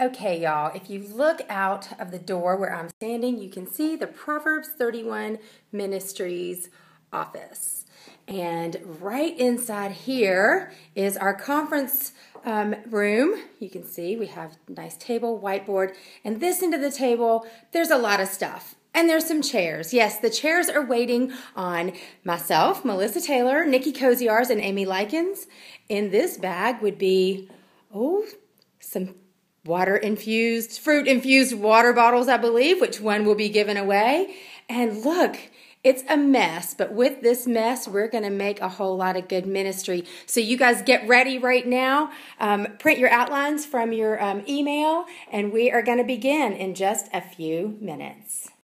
Okay, y'all, if you look out of the door where I'm standing, you can see the Proverbs 31 Ministries office. And right inside here is our conference um, room. You can see we have nice table, whiteboard, and this end of the table, there's a lot of stuff. And there's some chairs. Yes, the chairs are waiting on myself, Melissa Taylor, Nicki Koziarz, and Amy Likens. In this bag would be, oh, some water infused, fruit infused water bottles, I believe, which one will be given away. And look, it's a mess, but with this mess, we're going to make a whole lot of good ministry. So, you guys get ready right now. Um, print your outlines from your um, email, and we are going to begin in just a few minutes.